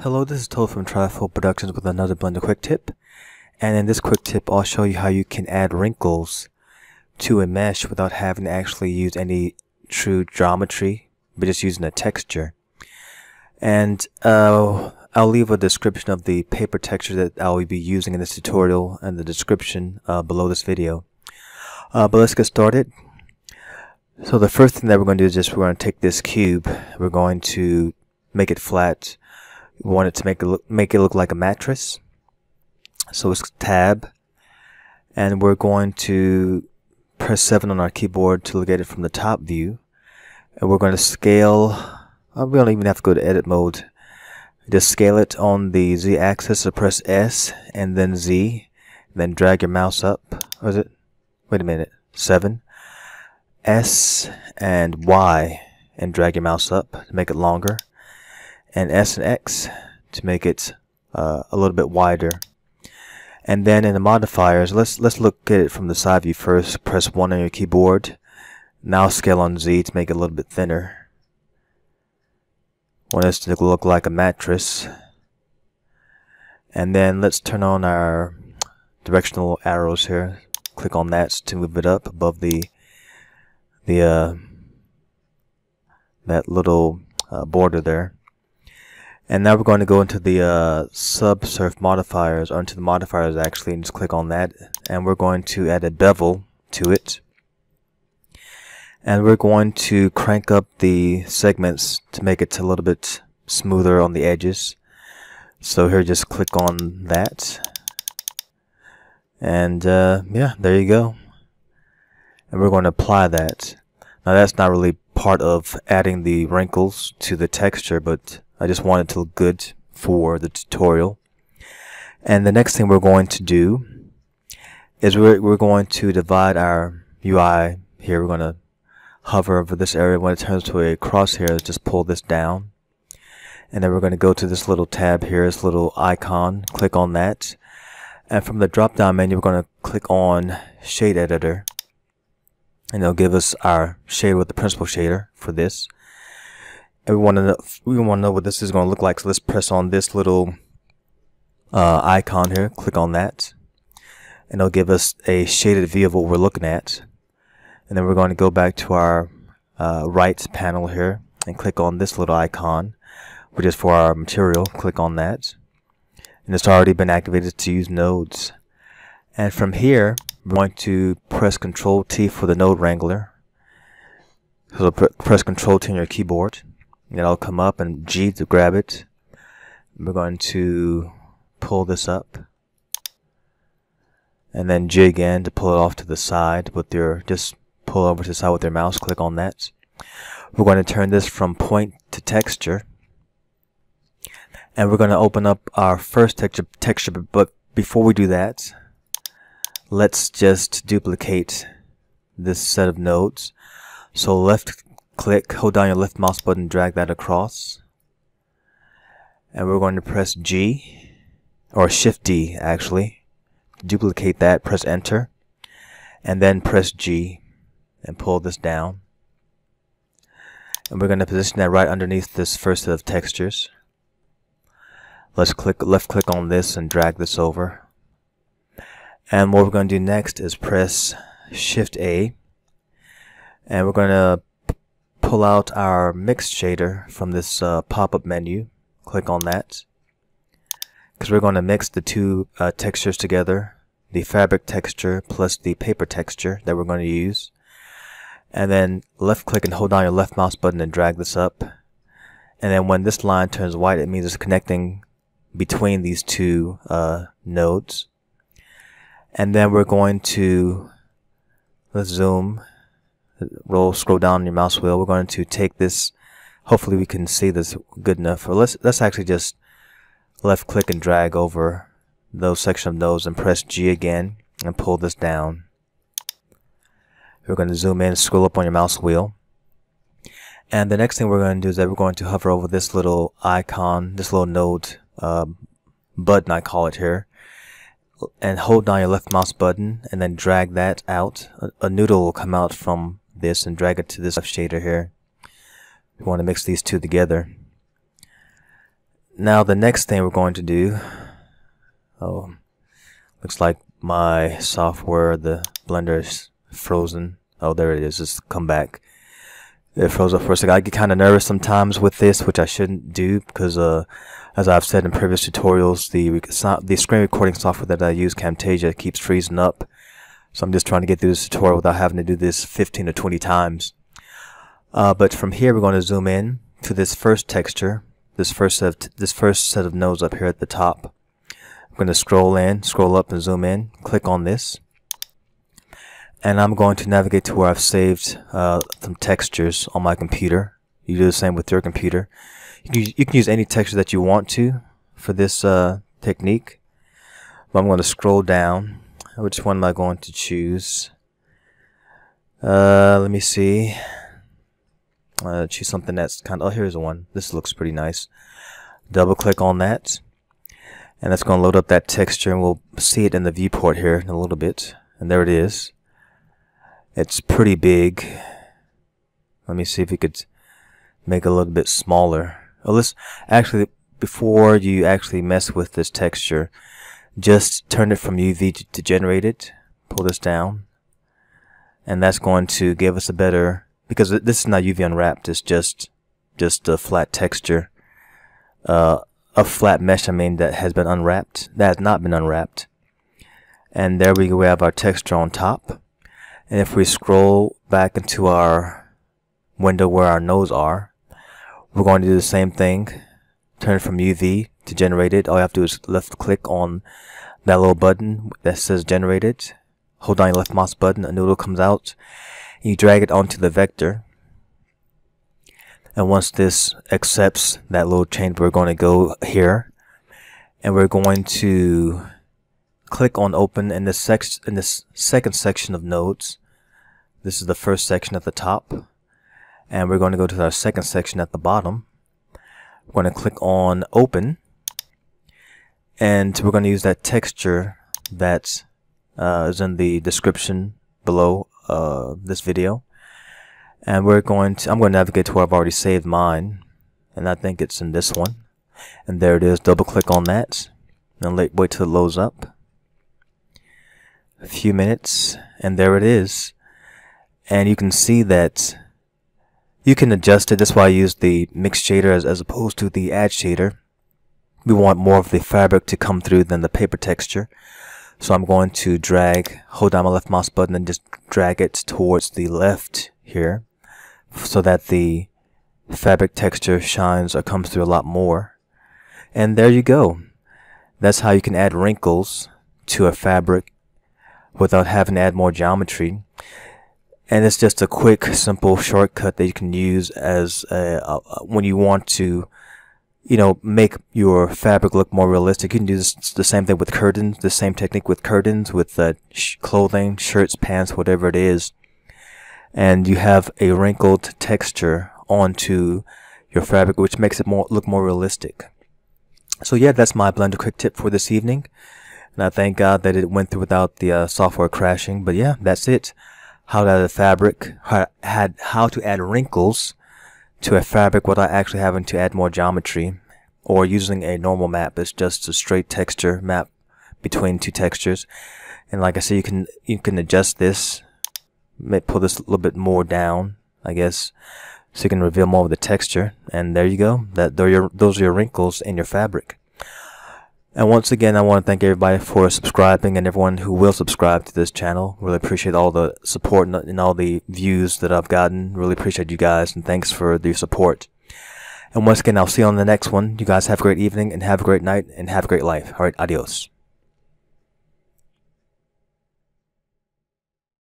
Hello, this is Tola from Trifold Productions with another Blender quick tip. And in this quick tip, I'll show you how you can add wrinkles to a mesh without having to actually use any true geometry, but just using a texture. And uh, I'll leave a description of the paper texture that I'll be using in this tutorial and the description uh, below this video. Uh, but let's get started. So the first thing that we're going to do is just we're going to take this cube, we're going to make it flat. We want it to make it look, make it look like a mattress. So it's tab, and we're going to press 7 on our keyboard to look at it from the top view. And we're going to scale, uh, we don't even have to go to edit mode. Just scale it on the Z axis, so press S and then Z, then drag your mouse up. Or it? Wait a minute. 7. S and Y and drag your mouse up to make it longer and S and X to make it uh, a little bit wider. And then in the modifiers let's let's look at it from the side view first. Press 1 on your keyboard. Now scale on Z to make it a little bit thinner. Want this to look like a mattress. And then let's turn on our directional arrows here. Click on that to move it up above the the uh, that little uh, border there. And now we're going to go into the uh, subsurf modifiers, or into the modifiers actually, and just click on that. And we're going to add a bevel to it. And we're going to crank up the segments to make it a little bit smoother on the edges. So here, just click on that. And uh, yeah, there you go and we're going to apply that. Now that's not really part of adding the wrinkles to the texture, but I just want it to look good for the tutorial. And the next thing we're going to do is we're, we're going to divide our UI here. We're going to hover over this area. When it turns to a crosshair, let's just pull this down. And then we're going to go to this little tab here, this little icon. Click on that. And from the drop down menu, we're going to click on Shader Editor and it'll give us our shade with the principal shader for this. And we want to know, we want to know what this is going to look like. So let's press on this little uh, icon here. Click on that, and it'll give us a shaded view of what we're looking at. And then we're going to go back to our uh, right panel here and click on this little icon, which is for our material. Click on that, and it's already been activated to use nodes. And from here, we're going to press Control T for the node wrangler. So pr press Control T on your keyboard. It'll come up and G to grab it. We're going to pull this up. And then G again to pull it off to the side with your, just pull over to the side with your mouse, click on that. We're going to turn this from point to texture. And we're going to open up our first texture, texture but before we do that, let's just duplicate this set of nodes. So left click, hold down your left mouse button, drag that across. And we're going to press G, or Shift D actually. Duplicate that, press enter. And then press G and pull this down. And we're going to position that right underneath this first set of textures. Let's click left click on this and drag this over. And what we're going to do next is press Shift A. And we're going to pull out our mix shader from this uh, pop-up menu. Click on that. Because we're going to mix the two uh, textures together. The fabric texture plus the paper texture that we're going to use. And then left click and hold down your left mouse button and drag this up. And then when this line turns white, it means it's connecting between these two uh, nodes and then we're going to let's zoom roll scroll down your mouse wheel. We're going to take this. Hopefully we can see this good enough. Or let's let's actually just left click and drag over those section of nodes and press G again and pull this down. We're going to zoom in scroll up on your mouse wheel. And the next thing we're going to do is that we're going to hover over this little icon this little node uh, button I call it here and hold down your left mouse button and then drag that out. A, a, noodle will come out from this and drag it to this shader here. We want to mix these two together. now the next thing we're going to do, oh, looks like my software, the Blender is frozen. Oh, there it is. Just come back. It froze up for a second. I get kind of nervous sometimes with this, which I shouldn't do because, uh, as I've said in previous tutorials, the the screen recording software that I use, Camtasia, keeps freezing up. So I'm just trying to get through this tutorial without having to do this 15 or 20 times. Uh, but from here, we're going to zoom in to this first texture, this first set of this first set of nodes up here at the top. I'm going to scroll in, scroll up and zoom in, click on this. And I'm going to navigate to where I've saved uh, some textures on my computer. You do the same with your computer. You can, you can use any texture that you want to for this uh, technique. But I'm going to scroll down. Which one am I going to choose? Uh, let me see. Uh, choose something that's kind of, oh, here's one. This looks pretty nice. Double click on that. And that's going to load up that texture and we'll see it in the viewport here in a little bit. And there it is. It's pretty big. Let me see if we could make it a little bit smaller. Oh, let's actually, before you actually mess with this texture, just turn it from UV to, generate it. Pull this down. And that's going to give us a better because this is not UV unwrapped. It's just just a flat texture, uh, a flat mesh. I mean that has been unwrapped. That has not been unwrapped. And there we go. We have our texture on top. And if we scroll back into our window where our nodes are, we're going to do the same thing. Turn from UV to generate it. All you have to do is left click on that little button that says generated. Hold down your left mouse button, a noodle comes out. You drag it onto the vector. And once this accepts that little change we're going to go here. And we're going to click on open in this section in this second section of nodes this is the first section at the top. And we're going to go to our second section at the bottom we're going to click on open and we're going to use that texture that uh, is in the description below uh, this video. And we're going to, I'm going to navigate to where I've already saved mine. And I think it's in this one. And there it is. Double click on that. And wait, wait till it loads up. A few minutes. And there it is. And you can see that you can adjust it. That's why I use the mix shader as, as opposed to the add shader. We want more of the fabric to come through than the paper texture. So I'm going to drag, hold down my left mouse button and just drag it towards the left here so that the fabric texture shines or comes through a lot more. And there you go. That's how you can add wrinkles to a fabric without having to add more geometry. And it's just a quick, simple shortcut that you can use as a, a, when you want to you know, make your fabric look more realistic. You can do this, the same thing with curtains, the same technique with curtains, with uh, sh clothing, shirts, pants, whatever it is. And you have a wrinkled texture onto your fabric, which makes it more look more realistic. So yeah, that's my Blender quick tip for this evening. And I thank God that it went through without the uh, software crashing. But yeah, that's it. How to add a fabric, how, had, how to add wrinkles to a fabric without actually having to add more geometry or using a normal map. It's just a straight texture map between two textures. And like I said, you can, you can adjust this, pull this a little bit more down, I guess, so you can reveal more of the texture. And there you go. That, those are your wrinkles in your fabric. And once again, I want to thank everybody for subscribing and everyone who will subscribe to this channel. Really appreciate all the support and all the views that I've gotten. Really appreciate you guys and thanks for the support. And once again, I'll see you on the next one. You guys have a great evening and have a great night and have a great life. All right, adios.